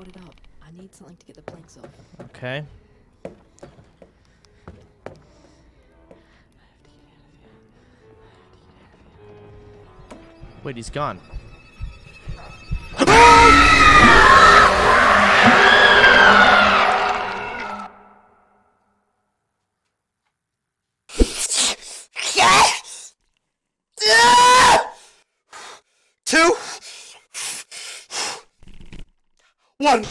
boarded up. I need something to get the planks off. Okay. Wait, he's gone. Two. One.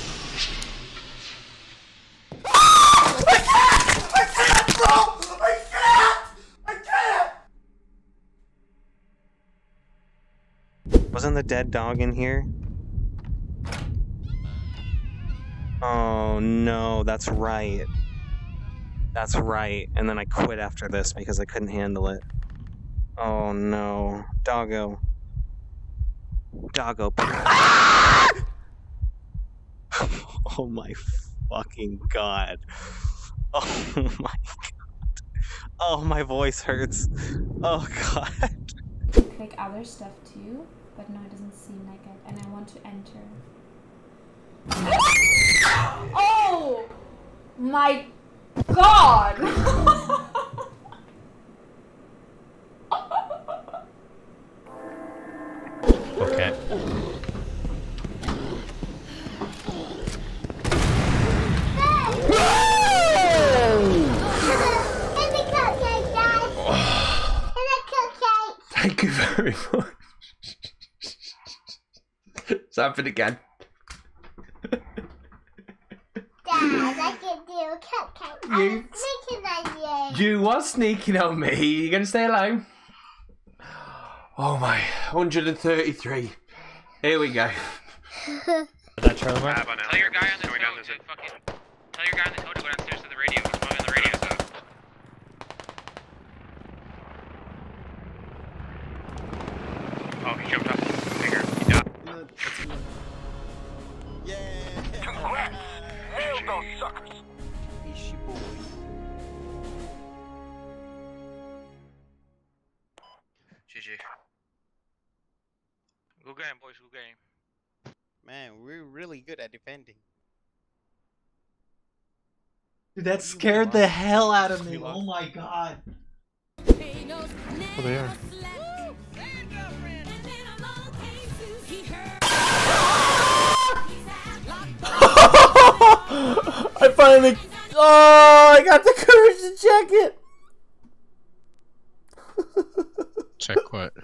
Wasn't the dead dog in here? Oh no, that's right. That's right. And then I quit after this because I couldn't handle it. Oh no. Doggo. Doggo. oh my fucking god. Oh my god. Oh, my voice hurts. Oh god. Click other stuff too, but no, it doesn't seem like it. And I want to enter. oh my god! Okay. Very much. It's happened again. You, you was sneaking on me. You gonna stay alone? Oh my, 133. Here we go. That Charlie Mark? Tell your guy on the tow to fucking. Tell your guy on the tow to go downstairs to the radio. He's probably on the radio. GG. Good game, boys. Good game. Man, we're really good at defending. Dude, that scared the hell out of me. Oh my god. Oh, they are. I finally. Oh, I got the courage to check it. Check what?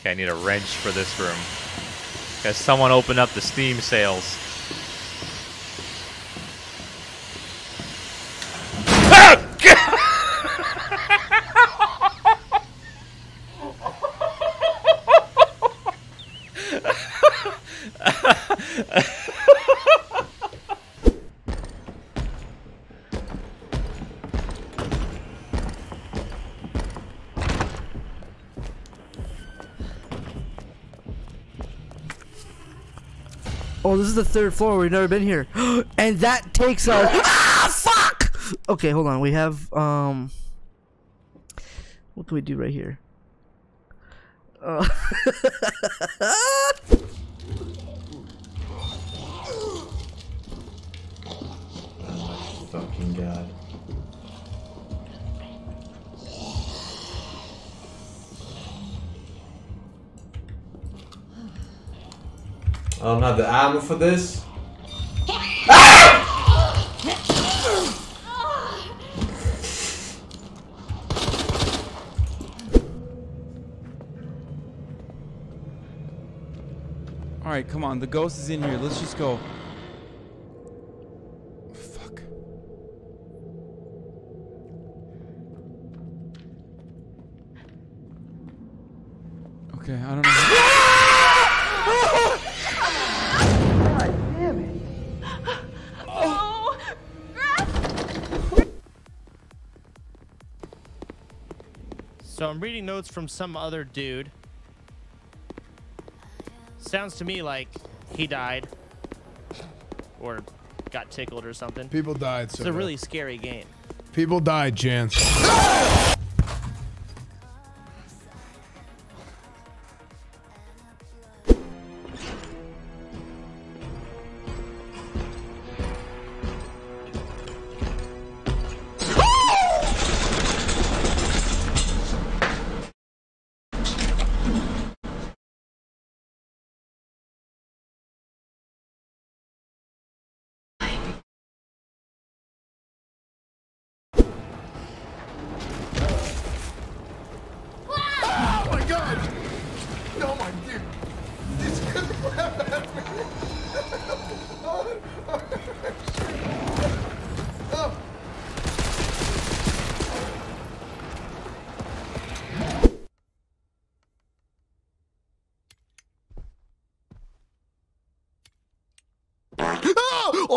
Okay, I need a wrench for this room. Guys, someone opened up the Steam sales. Oh, this is the third floor. We've never been here, and that takes us. ah, fuck. Okay, hold on. We have um. What can we do right here? Uh, Fucking god. I don't have the ammo for this. Ah! Alright, come on. The ghost is in here. Let's just go. Fuck. Okay, I don't know. So I'm reading notes from some other dude. Sounds to me like he died or got tickled or something. People died. It's So a really scary game. People died, Chance.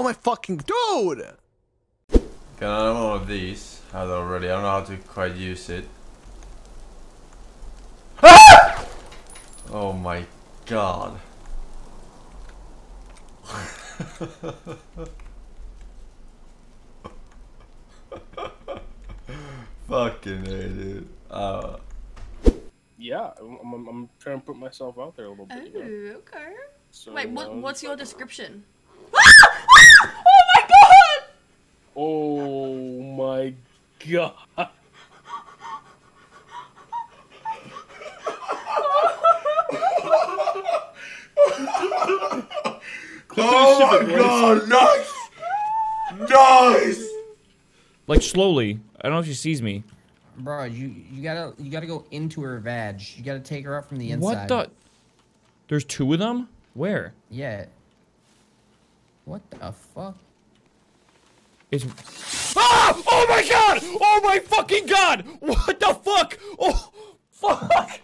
Oh, oh my fucking dude! Can I have one of these? I had already. I don't know how to quite use it. Ah! oh my god. Fucking A, dude. Uh, Yeah, I'm, I'm, I'm trying to put myself out there a little bit. you know? okay. So, Wait, what, um, what's your description? Oh my god. oh my god, nice! Nice! Like slowly. I don't know if she sees me. Bro, you you gotta you gotta go into her vag. You gotta take her out from the inside. What the? There's two of them? Where? Yeah. What the fuck? It's. Ah! Oh my god! Oh my fucking god! What the fuck? Oh, fuck!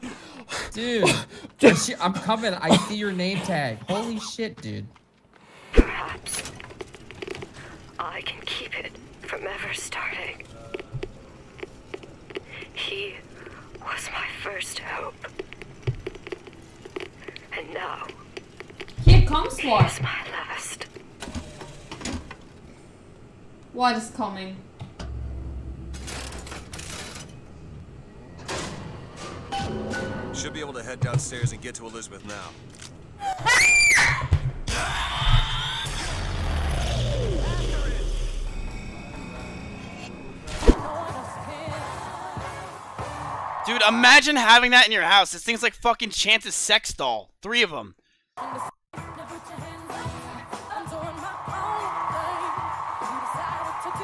Dude, I see- I'm coming. I see your name tag. Holy shit, dude. Perhaps I can keep it from ever starting. He was my first hope. And now Here comes he what? is my last. What is coming? Should be able to head downstairs and get to Elizabeth now. Dude, imagine having that in your house. This thing's like fucking Chance's sex doll. Three of them.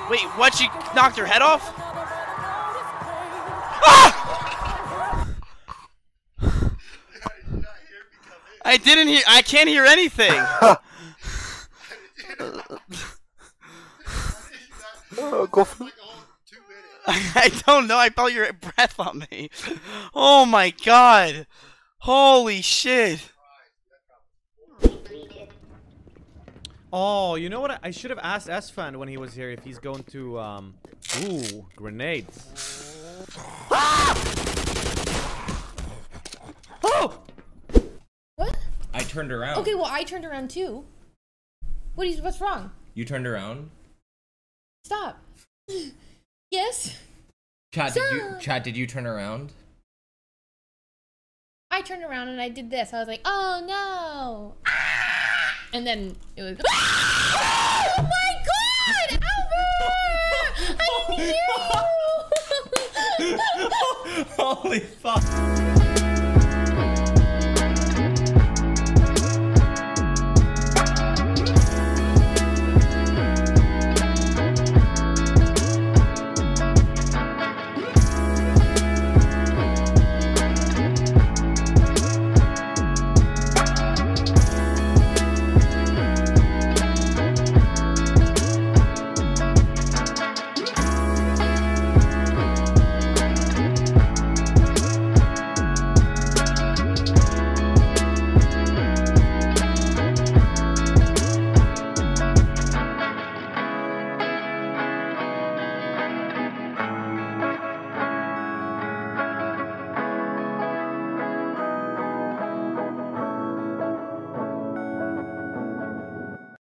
Wait, what? She knocked her head off? Ah! I didn't hear. I can't hear anything. I don't know. I felt your breath on me. Oh my god. Holy shit. Oh, you know what? I- I should have asked Esfand when he was here if he's going to, um... Ooh, grenades. Ah! Oh! What? I turned around. Okay, well, I turned around too. What is, what's wrong? You turned around. Stop. yes? Chad, did you Chad, did you turn around? I turned around and I did this. I was like, oh no. And then it was. Oh my god! Albert! I knew! Holy fuck.